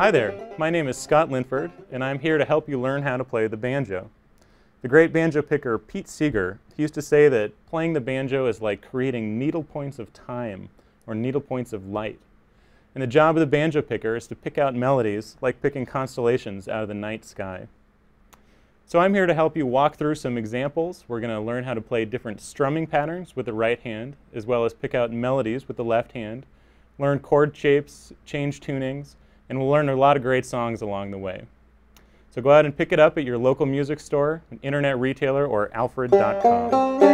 Hi there, my name is Scott Linford, and I'm here to help you learn how to play the banjo. The great banjo picker Pete Seeger used to say that playing the banjo is like creating needle points of time or needle points of light. And the job of the banjo picker is to pick out melodies like picking constellations out of the night sky. So I'm here to help you walk through some examples. We're going to learn how to play different strumming patterns with the right hand, as well as pick out melodies with the left hand, learn chord shapes, change tunings, and we'll learn a lot of great songs along the way. So go out and pick it up at your local music store, an internet retailer, or alfred.com.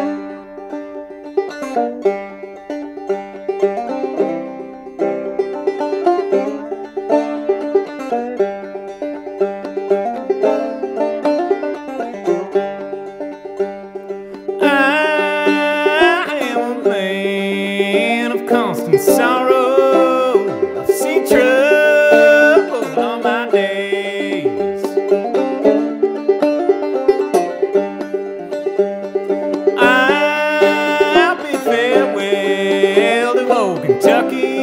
Constant sorrow. Kentucky.